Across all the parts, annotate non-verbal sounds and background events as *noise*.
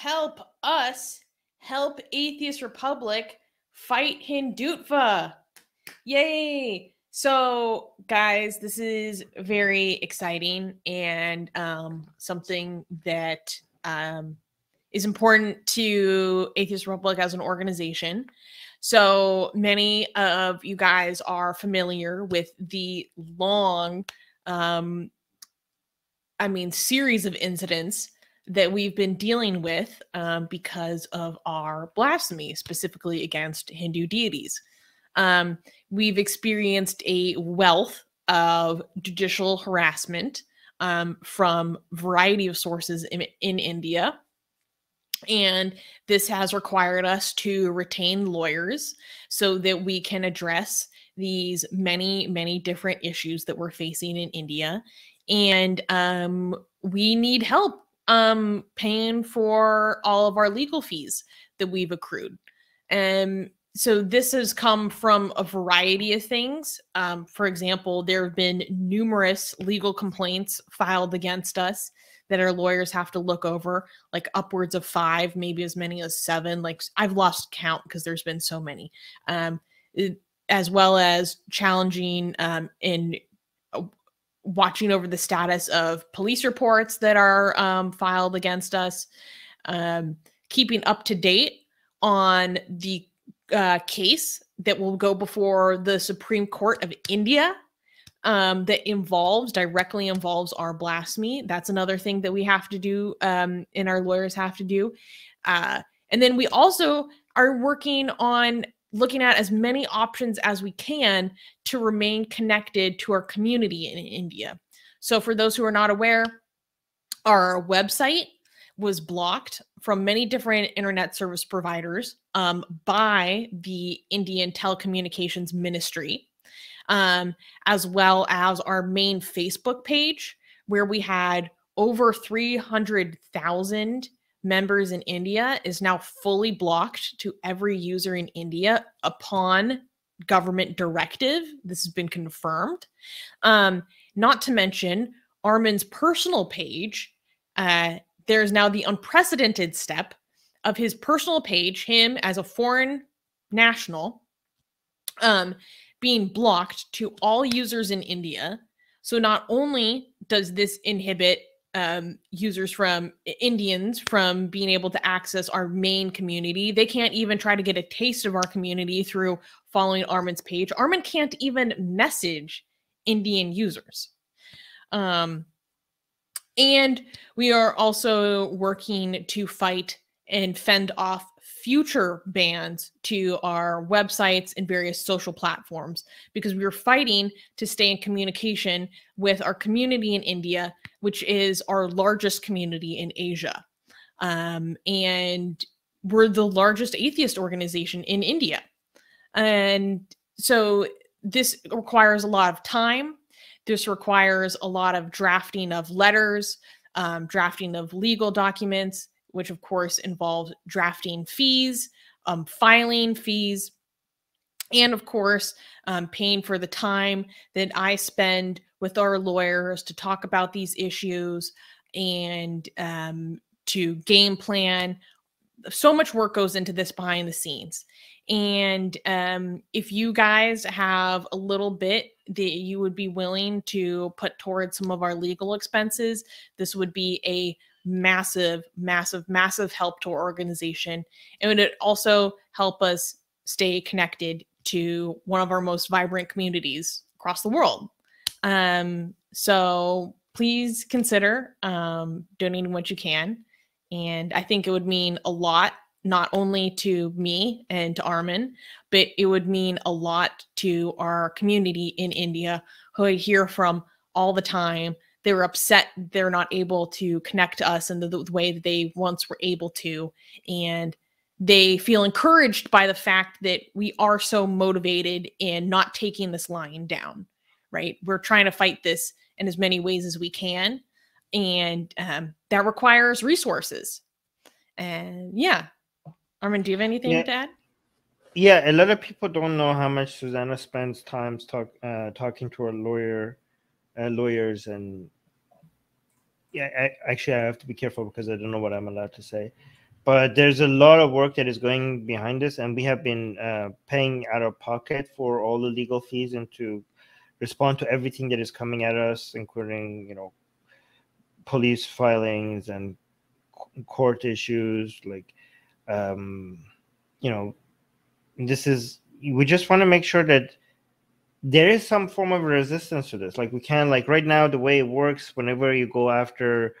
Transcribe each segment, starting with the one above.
help us help Atheist Republic fight Hindutva. Yay! So, guys, this is very exciting and um, something that um, is important to Atheist Republic as an organization. So, many of you guys are familiar with the long, um, I mean, series of incidents that we've been dealing with um, because of our blasphemy, specifically against Hindu deities. Um, we've experienced a wealth of judicial harassment um, from variety of sources in, in India. And this has required us to retain lawyers so that we can address these many, many different issues that we're facing in India. And um, we need help um, paying for all of our legal fees that we've accrued. And so this has come from a variety of things. Um, for example, there have been numerous legal complaints filed against us that our lawyers have to look over, like upwards of five, maybe as many as seven. Like I've lost count because there's been so many. Um, it, as well as challenging um, in watching over the status of police reports that are um, filed against us, um, keeping up to date on the uh, case that will go before the Supreme Court of India um, that involves directly involves our blasphemy. That's another thing that we have to do um, and our lawyers have to do. Uh, and then we also are working on looking at as many options as we can to remain connected to our community in India. So, for those who are not aware, our website was blocked from many different internet service providers um, by the Indian Telecommunications Ministry, um, as well as our main Facebook page, where we had over 300,000 members in India is now fully blocked to every user in India upon government directive. This has been confirmed. Um, not to mention Armin's personal page. Uh, there's now the unprecedented step of his personal page, him as a foreign national, um, being blocked to all users in India. So not only does this inhibit um, users from Indians from being able to access our main community. They can't even try to get a taste of our community through following Armin's page. Armin can't even message Indian users. Um, and we are also working to fight and fend off future bans to our websites and various social platforms because we were fighting to stay in communication with our community in India, which is our largest community in Asia. Um, and we're the largest atheist organization in India. And so this requires a lot of time. This requires a lot of drafting of letters, um, drafting of legal documents, which of course involved drafting fees, um, filing fees, and of course, um, paying for the time that I spend with our lawyers to talk about these issues and um, to game plan. So much work goes into this behind the scenes. And um, if you guys have a little bit that you would be willing to put towards some of our legal expenses, this would be a massive, massive, massive help to our organization. And it would also help us stay connected to one of our most vibrant communities across the world. Um, so please consider um, donating what you can. And I think it would mean a lot, not only to me and to Armin, but it would mean a lot to our community in India who I hear from all the time they were upset they're not able to connect to us in the, the way that they once were able to. And they feel encouraged by the fact that we are so motivated in not taking this line down right? We're trying to fight this in as many ways as we can. And um, that requires resources. And yeah. Armin do you have anything yeah. to add? Yeah a lot of people don't know how much susanna spends times talk uh, talking to her lawyer uh, lawyers and yeah I, actually i have to be careful because i don't know what i'm allowed to say. But there's a lot of work that is going behind this, and we have been uh, paying out of pocket for all the legal fees and to respond to everything that is coming at us, including you know police filings and court issues like um, you know this is we just want to make sure that there is some form of resistance to this. Like we can like right now the way it works whenever you go after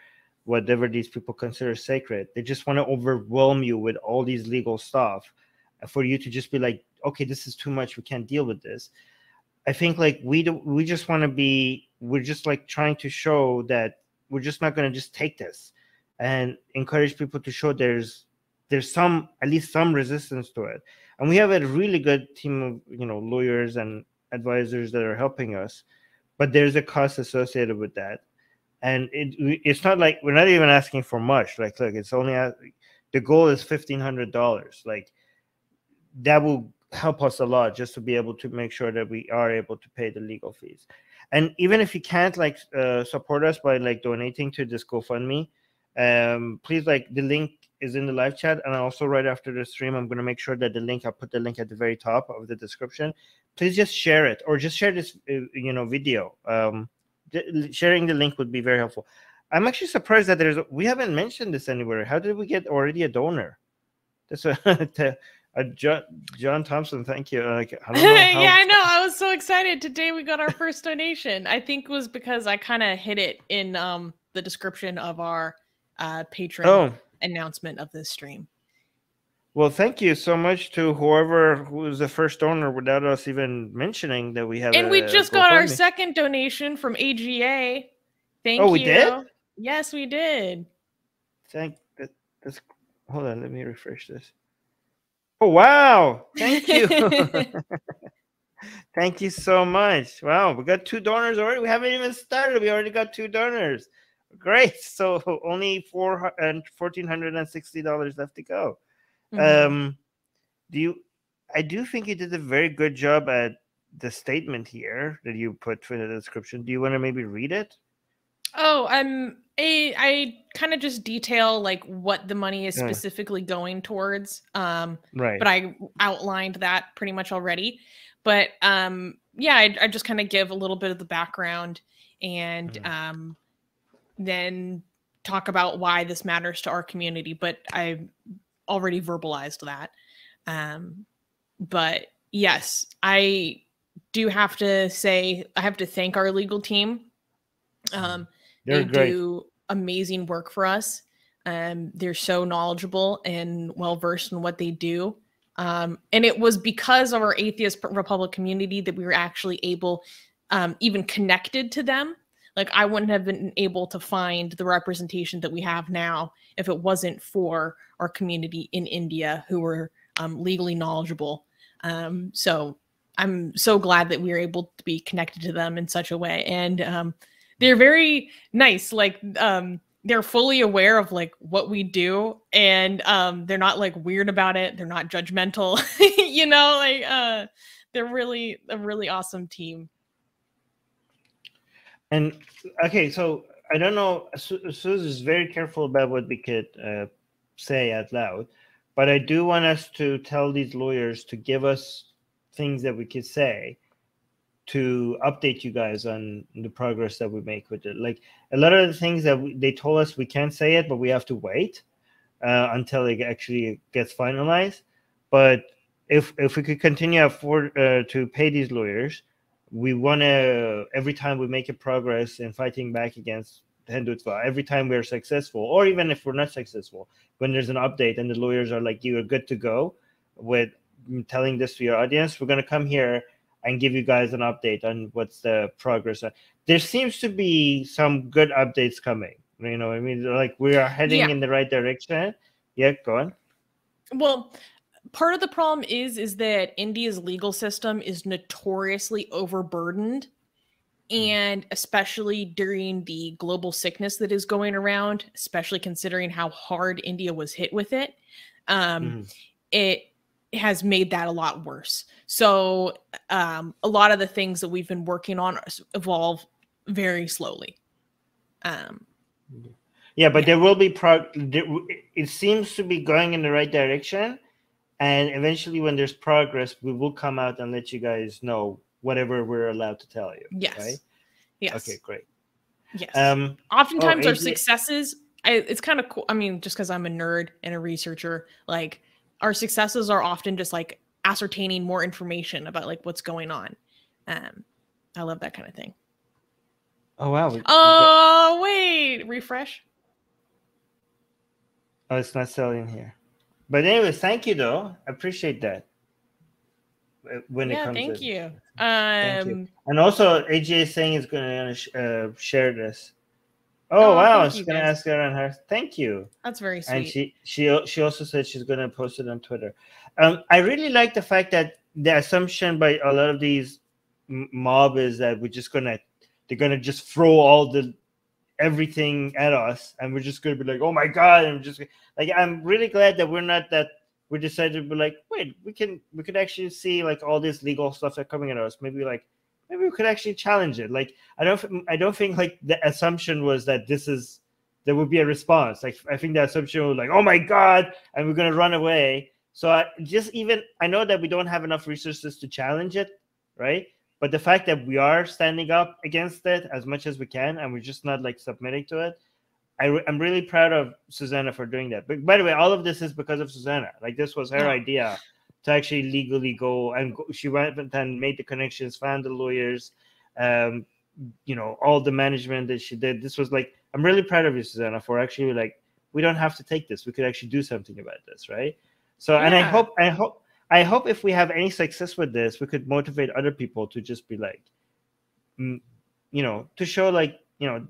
whatever these people consider sacred they just want to overwhelm you with all these legal stuff uh, for you to just be like okay this is too much we can't deal with this. I think like we do we just want to be we're just like trying to show that we're just not going to just take this and encourage people to show there's there's some at least some resistance to it. And we have a really good team of you know lawyers and advisors that are helping us but there's a cost associated with that. And it it's not like we're not even asking for much. Like look it's only the goal is $1500 like that will help us a lot just to be able to make sure that we are able to pay the legal fees. And even if you can't like uh, support us by like donating to this gofundme um please like the link is in the live chat and also right after the stream i'm going to make sure that the link i'll put the link at the very top of the description please just share it or just share this uh, you know video um sharing the link would be very helpful i'm actually surprised that there's we haven't mentioned this anywhere how did we get already a donor that's a, *laughs* uh, John, John Thompson, thank you. Like, I *laughs* how... yeah, I know. I was so excited today. We got our first donation. I think was because I kind of hit it in um, the description of our uh, Patreon oh. Announcement of this stream. Well, thank you so much to whoever was the first donor without us even mentioning that we have. And a, we just got our second donation from AGA. Thank oh, you. we did? Yes, we did. Thank that. That's hold on. Let me refresh this. Oh wow! Thank you. *laughs* *laughs* Thank you so much. Wow, we got two donors already. We haven't even started. We already got two donors. Great. *laughs* So only four and fourteen hundred and sixty dollars left to go. Mm-hmm. Um, do you? I do think you did a very good job at the statement here that you put for the description. Do you want to maybe read it? Oh, I'm a I kind of just detail like what the money is specifically yeah. going towards. Um, right. But I outlined that pretty much already. But um, yeah, I, I just kind of give a little bit of the background and mm-hmm. um, then talk about why this matters to our community. But I already verbalized that. Um, but yes, I do have to say I have to thank our legal team. Um, They're they great. do amazing work for us. Um, they're so knowledgeable and well versed in what they do. Um, and it was because of our atheist republic community that we were actually able, um, even connected to them. Like I wouldn't have been able to find the representation that we have now if it wasn't for our community in India who were um, legally knowledgeable. Um, so I'm so glad that we were able to be connected to them in such a way. And um, they're very nice. Like um, they're fully aware of like what we do, and um, they're not like weird about it. They're not judgmental. *laughs* you know, like uh, they're really a really awesome team. And okay, so I don't know. Susan is very careful about what we could uh, say out loud, but I do want us to tell these lawyers to give us things that we could say to update you guys on the progress that we make with it. Like a lot of the things that we, they told us we can't say it, but we have to wait uh, until it actually gets finalized. But if if we could continue afford uh, to pay these lawyers, we want to every time we make a progress in fighting back against Hindutva, every time we're successful, or even if we're not successful, when there's an update and the lawyers are like, "You are good to go," with telling this to your audience, we're going to come here and give you guys an update on what's the progress. There seems to be some good updates coming. You know, I mean, like we are heading yeah. in the right direction. Yeah, go on. Well, part of the problem is is that India's legal system is notoriously overburdened hmm. and especially during the global sickness that is going around especially considering how hard india was hit with it um, mm. it has made that a lot worse. So um, a lot of the things that we've been working on evolve very slowly. Um, Yeah, but yeah. there will be prog. It seems to be going in the right direction, and eventually, when there's progress, we will come out and let you guys know whatever we're allowed to tell you. Yes. Right? Yes. Okay, great. Yes. Um, Oftentimes, oh, our successes. I, it's kind of cool. I mean, just because I'm a nerd and a researcher, like our successes are often just like ascertaining more information about like what's going on. Um, I love that kind of thing. Oh wow. We, oh we wait, refresh. Oh, it's not selling here. But anyways, thank you though. I appreciate that. Uh, when yeah, it comes, thank in. you. Um, thank you. And also, AJ is saying he's going to uh, share this. Oh, oh wow! She's gonna ask her on her. Thank you. That's very sweet. And she she she also said she's gonna post it on Twitter. Um, I really like the fact that the assumption by a lot of these mob is that we're just gonna they're gonna just throw all the everything at us, and we're just gonna be like, oh my god, and just like I'm really glad that we're not that we decided to be like, wait, we can we could actually see like all this legal stuff that coming at us. Maybe like maybe we could actually challenge it. Like I don't I don't think like the assumption was that this is there would be a response. Like I think the assumption was like, oh my god, and we're gonna run away. So I just even I know that we don't have enough resources to challenge it, right? But the fact that we are standing up against it as much as we can, and we're just not like submitting to it, I am really proud of Susanna for doing that. But by the way, all of this is because of Susanna. Like this was her yeah. idea to actually legally go and go, she went and made the connections, found the lawyers, um, you know, all the management that she did. This was like I'm really proud of you, Susanna, for actually like we don't have to take this. We could actually do something about this, right? So, yeah. and I hope, I hope, I hope if we have any success with this, we could motivate other people to just be like, you know, to show like you know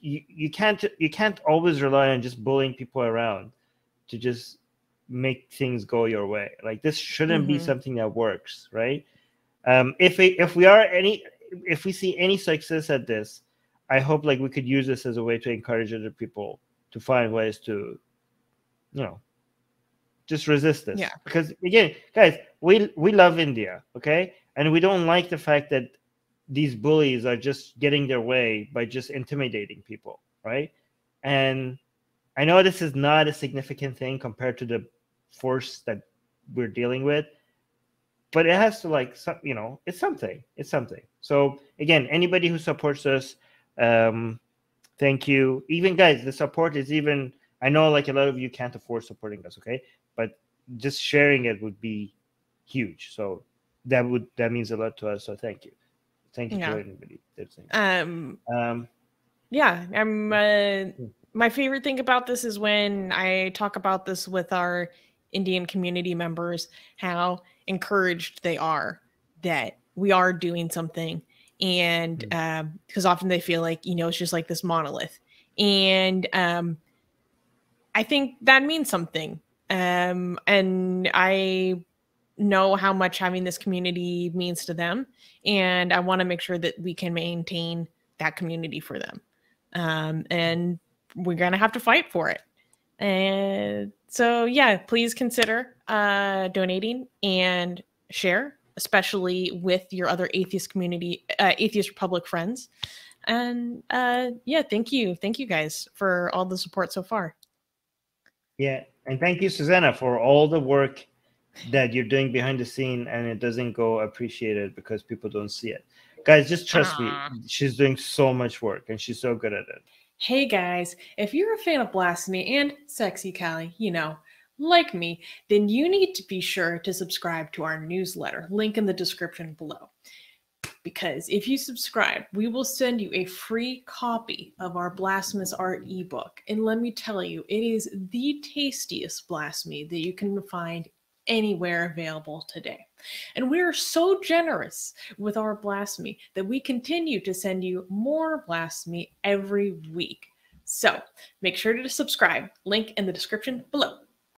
you, you can't you can't always rely on just bullying people around to just make things go your way like this shouldn't mm-hmm. be something that works right um if it, if we are any if we see any success at this i hope like we could use this as a way to encourage other people to find ways to you know just resist this yeah because again guys we we love india okay and we don't like the fact that these bullies are just getting their way by just intimidating people, right? And I know this is not a significant thing compared to the force that we're dealing with, but it has to like some, you know, it's something. It's something. So again, anybody who supports us, um, thank you. Even guys, the support is even. I know like a lot of you can't afford supporting us, okay? But just sharing it would be huge. So that would that means a lot to us. So thank you. Thank you yeah. everybody. Um, um, yeah, I'm. Uh, my favorite thing about this is when I talk about this with our Indian community members, how encouraged they are that we are doing something, and because mm. um, often they feel like you know it's just like this monolith, and um, I think that means something. Um, and I know how much having this community means to them and i want to make sure that we can maintain that community for them. Um, and we're gonna have to fight for it. And so yeah please consider uh, donating and share especially with your other atheist community uh, atheist republic friends. And uh, yeah thank you. Thank you guys for all the support so far. Yeah and thank you susanna for all the work that you're doing behind the scene and it doesn't go appreciated because people don't see it. Guys, just trust Aww. me. Ah. She's doing so much work and she's so good at it. Hey guys, if you're a fan of Blasphemy and Sexy Kali, you know, like me, then you need to be sure to subscribe to our newsletter. Link in the description below. Because if you subscribe, we will send you a free copy of our Blasphemous Art ebook. And let me tell you, it is the tastiest blasphemy that you can find anywhere available today. And we are so generous with our blasphemy that we continue to send you more blasphemy every week. So make sure to subscribe. Link in the description below.